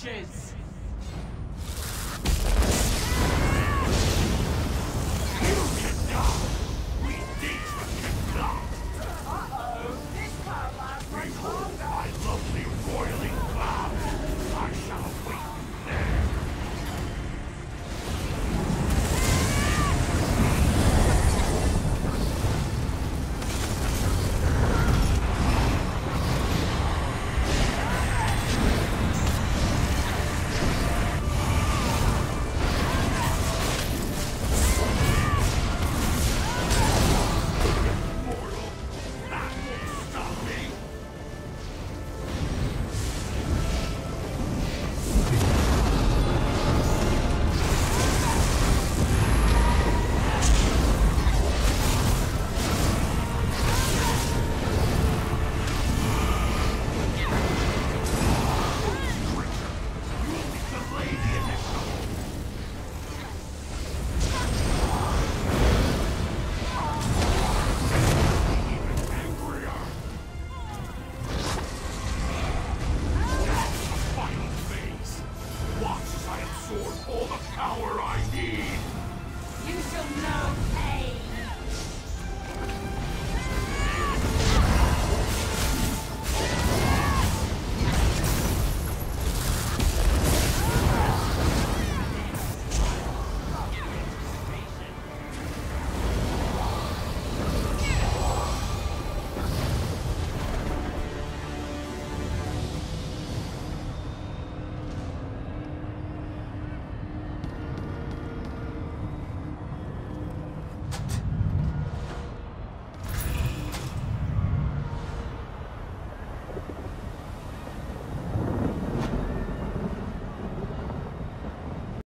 coaches. power I need. You shall know